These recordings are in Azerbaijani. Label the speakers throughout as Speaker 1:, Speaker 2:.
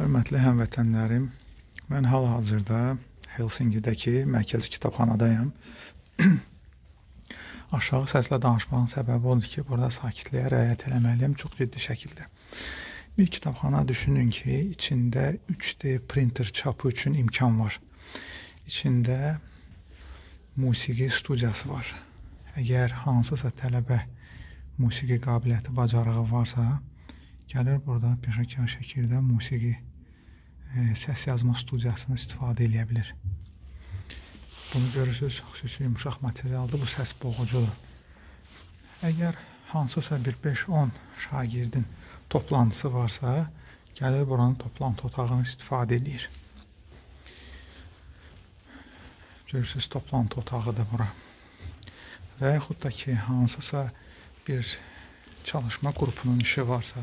Speaker 1: Hörmətli həmvətənlərim, mən hal-hazırda Helsinkidəki mərkəzi kitabxanadayam. Aşağı səslə danışmağın səbəbi odur ki, burada sakitliyə riayət eləməliyəm çox ciddi şəkildə. Bir kitabxana düşünün ki, içində 3D printer çapı üçün imkan var. İçində musiqi studiyası var. Əgər hansısa tələbə musiqi qabiliyyəti, bacarığı varsa, gəlir burada peşəkar şəkildə musiqi səs yazma studiyasını istifadə edə bilər. Bunu görürsüz, xüsusi yumşaq materialdır, bu səs boğucudur. Əgər hansısa bir 5-10 şagirdin toplantısı varsa, gəlir buranın toplantı otağını istifadə edir. Görürsüz, toplantı otağıdır bura. Və yaxud da ki, hansısa bir çalışma qrupunun işi varsa,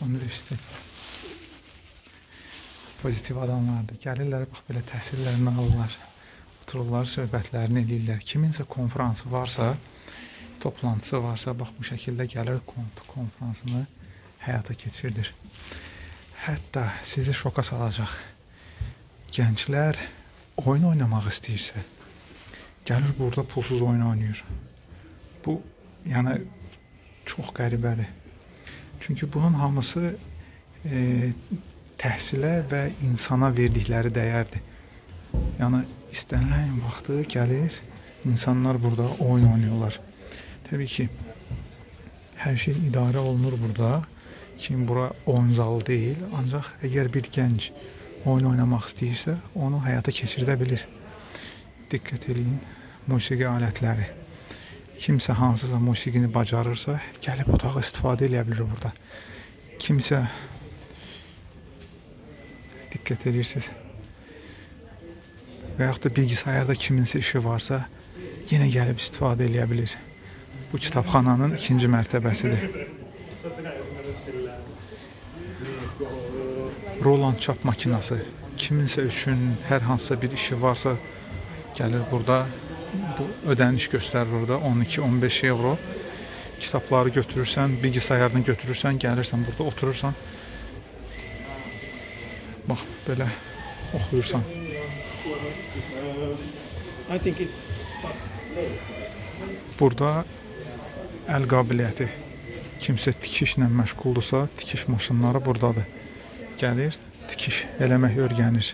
Speaker 1: universitet pozitiv adamlardır. Gəlirlər, bax belə təhsillərini alırlar. Otururlar, söhbətlərini eləyirlər. Kiminsə konfransı varsa, toplantısı varsa, bax bu şəkildə gəlir konfransını həyata keçirdir. Hətta sizi şoka salacaq. Gənclər oyun oynamaq istəyirsə, gəlir burada pulsuz oyun oynayır. Bu yəni çox qəribədir. Çünki bunun hamısı e, təhsilə və insana verdikləri dəyərdir. Yəni istənilən vaxtı gəlir, insanlar burada oyun oynayırlar. Təbii ki, hər şey idarə olunur burada. Kim bura oyun zalı deyil, ancaq əgər bir gənc oyun oynamaq istəyirsə, onu həyata keçirdə bilir. Diqqət eləyin, musiqi alətləri. Kimsə hansısa musiqini bacarırsa, gəlib otağı istifadə edə bilər burada. Kimsə diqqət edirsiniz. Və yaxud da bilgisayarda kiminsə işi varsa, yenə gəlib istifadə edə bilər. Bu kitabxananın ikinci mərtəbəsidir. Roland çap makinası. Kiminsə üçün hər hansısa bir işi varsa, gəlir burada bu ödəniş göstərir orada 12-15 evro. Kitabları götürürsən, bilgisayarını götürürsən, gəlirsən burada oturursan, belə oxuyursan. Burada əl qabiliyyəti kimsə tikişlə məşğuldursa, tikiş maşınları burdadır. Gəlir, tikiş eləmək öyrənir.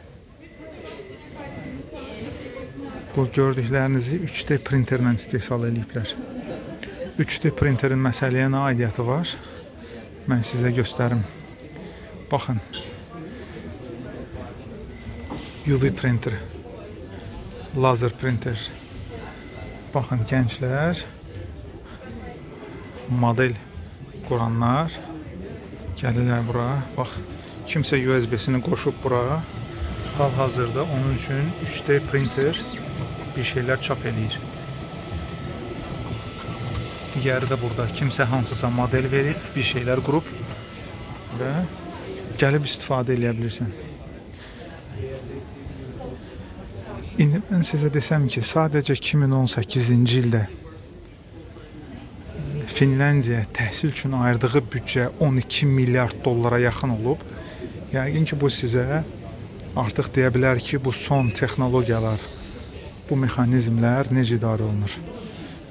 Speaker 1: Bu gördüklərinizi 3D printerlə istehsal ediblər. 3D printerin məsələyə nə aidiyyəti var? Mən sizə göstərim. Baxın. UV printer, lazer printer. Baxın gənclər, model quranlar gəlirlər bura. Bax, kimsə USB-sini qoşub bura. Hal-hazırda onun üçün 3D printer bir şeylər çap eləyir. Digəri də burada. Kimsə hansısa model verib, bir şeylər qurub və gəlib istifadə edə bilirsən. İndi mən sizə desəm ki, sadəcə 2018-ci ildə Finlandiya təhsil üçün ayırdığı büdcə 12 milyard dollara yaxın olub. Yəqin ki, bu sizə artıq deyə bilər ki, bu son texnologiyalar, bu mexanizmlər necə idarə olunur.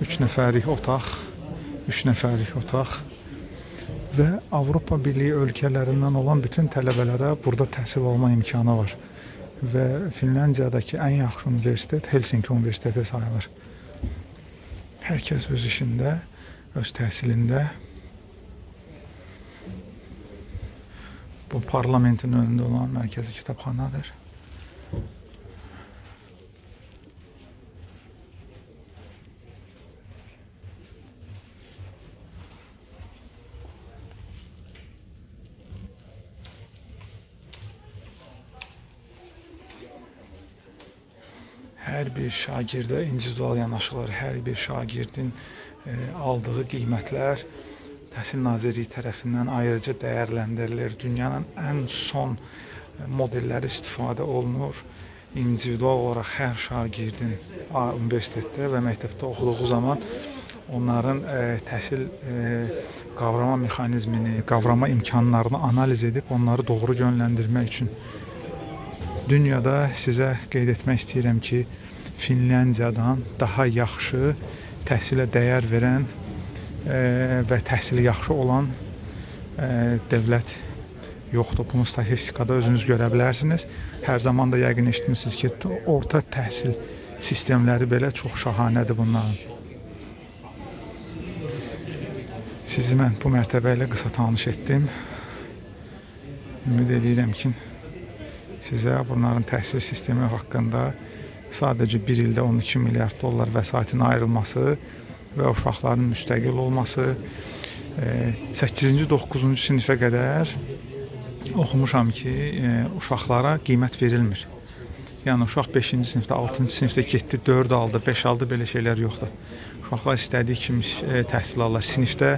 Speaker 1: 3 nəfərlik otaq, 3 nəfərlik otaq və Avropa Birliyi ölkələrindən olan bütün tələbələrə burada təhsil alma imkanı var və Finlandiyadakı ən yaxşı universitet Helsinki Universiteti sayılır. Hər kəs öz işində, öz təhsilində bu parlamentin önündə olan mərkəzi kitabxanadır. Hər bir şagirdə individual yanaşılır. Hər bir şagirdin e, aldığı qiymətlər Təhsil Nazirliyi tərəfindən ayrıca dəyərləndirilir. Dünyanın ən son e, modelləri istifadə olunur. İndividual olaraq hər şagirdin universitetdə və məktəbdə oxuduğu zaman onların e, təhsil e, qavrama mexanizmini, qavrama imkanlarını analiz edib onları doğru yönləndirmək üçün dünyada sizə qeyd etmək istəyirəm ki, Finlandiyadan daha yaxşı təhsilə dəyər verən e, və təhsili yaxşı olan e, dövlət yoxdur. Bunu statistikada özünüz görə bilərsiniz. Hər zaman da yəqin eşitmisiniz ki, orta təhsil sistemləri belə çox şahanədir bunların. Sizi mən bu mərtəbə ilə qısa tanış etdim. Ümid edirəm ki, sizə bunların təhsil sistemi haqqında sadəcə bir ildə 12 milyard dollar vəsaitin ayrılması və uşaqların müstəqil olması 8-ci, 9-cu sinifə qədər oxumuşam ki, uşaqlara qiymət verilmir. Yəni uşaq 5-ci sinifdə, 6-cı sinifdə getdi, 4 aldı, 5 aldı, belə şeylər yoxdur. Uşaqlar istədiyi kimi e, təhsil alırlar. Sinifdə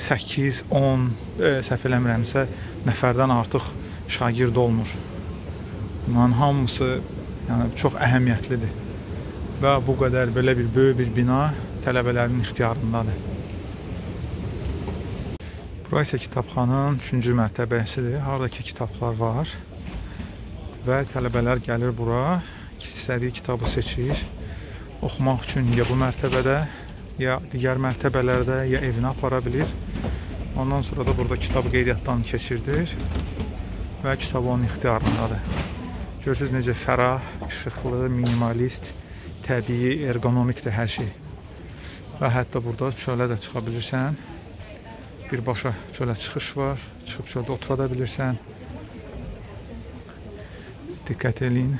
Speaker 1: 8, 10, e, səhv eləmirəmsə, nəfərdən artıq şagird olmur. Bunların hamısı yəni çox əhəmiyyətlidir. Və bu qədər belə bir böyük bir bina tələbələrin ixtiyarındadır. Bura isə kitabxananın 3-cü mərtəbəsidir. Haradakı kitablar var. Və tələbələr gəlir bura, istədiyi kitabı seçir. Oxumaq üçün ya bu mərtəbədə, ya digər mərtəbələrdə, ya evinə apara bilir. Ondan sonra da burada kitab qeydiyyatdan keçirdir və kitab onun ixtiyarındadır. Görürsünüz necə fərah, işıqlı, minimalist, təbii, ergonomikdir hər şey. Və hətta burada çölə də çıxa bilirsən. Birbaşa çölə çıxış var. Çıxıb çöldə otura da bilirsən. Diqqət eləyin.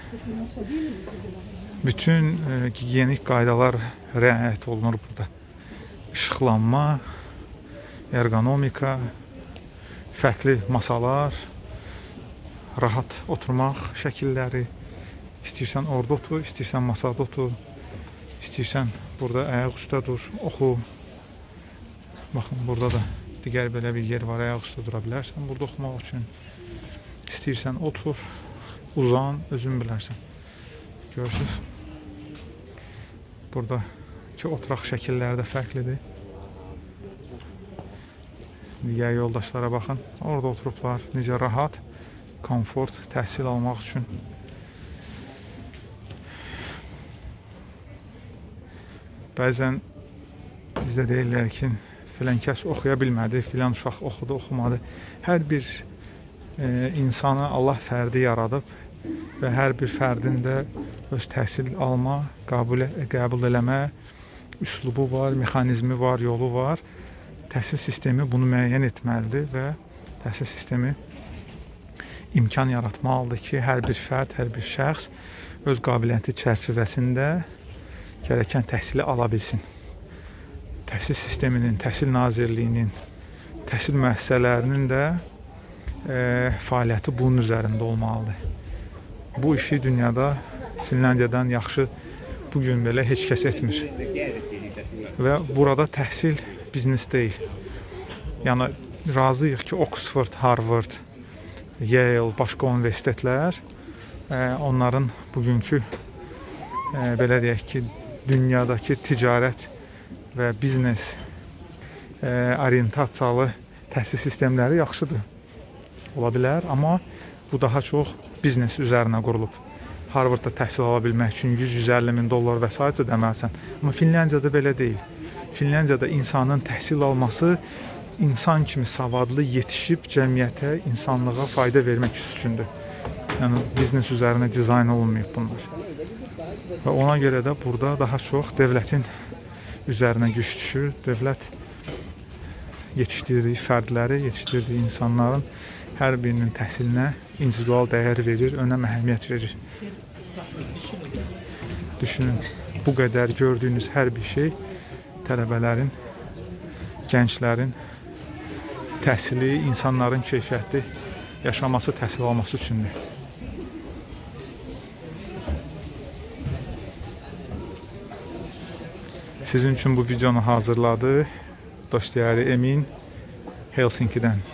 Speaker 1: Bütün e, gigiyenik qaydalar riayət olunur burada. İşıqlanma, ergonomika, fərqli masalar, rahat oturmaq şəkilləri. İstəyirsən orada otur, istəyirsən masada otur, istəyirsən burada ayaq üstə dur, oxu. Baxın, burada da digər belə bir yer var, ayaq üstə dura bilərsən burada oxumaq üçün. İstəyirsən otur, uzan, özün bilərsən. Görürsünüz? Buradakı oturaq şəkilləri də fərqlidir. Digər yoldaşlara baxın. Orada oturublar. Necə rahat, komfort təhsil almaq üçün. Bəzən bizdə deyirlər ki, filan kəs oxuya bilmədi, filan uşaq oxudu, oxumadı. Hər bir e, insanı Allah fərdi yaradıb və hər bir fərdin də öz təhsil alma, qəbul, qəbul eləmə üslubu var, mexanizmi var, yolu var. Təhsil sistemi bunu müəyyən etməlidir və təhsil sistemi imkan yaratmalıdır ki, hər bir fərd, hər bir şəxs öz qabiliyyəti çərçivəsində gərəkən təhsili ala bilsin. Təhsil sisteminin, Təhsil Nazirliyinin, təhsil müəssisələrinin də e, fəaliyyəti bunun üzərində olmalıdır. Bu işi dünyada Finlandiyadan yaxşı bu gün belə heç kəs etmir. Və burada təhsil biznes deyil. Yəni razıyıq ki, Oxford, Harvard, Yale, başqa universitetlər e, onların bugünkü e, belə deyək ki, dünyadakı ticarət və biznes e, orientasiyalı təhsil sistemləri yaxşıdır. Ola bilər, amma bu daha çox biznes üzərinə qurulub. Harvardda təhsil ala bilmək üçün 100-150 min dollar vəsait ödəməlisən. Amma Finlandiyada belə deyil. Finlandiyada insanın təhsil alması insan kimi savadlı yetişib cəmiyyətə, insanlığa fayda vermək üçündür. Yəni biznes üzərinə dizayn olunmayıb bunlar. Və ona görə də burada daha çox dövlətin üzərinə güc düşür. Dövlət yetişdirdiyi fərdləri, yetişdirdiyi insanların hər birinin təhsilinə individual dəyər verir, önəm əhəmiyyət verir. Düşünün, bu qədər gördüyünüz hər bir şey tələbələrin, gənclərin təhsili, insanların keyfiyyətli yaşaması, təhsil alması üçündür. Sizin üçün bu videonu hazırladı. Dost diyarı Emin Helsinki'dən.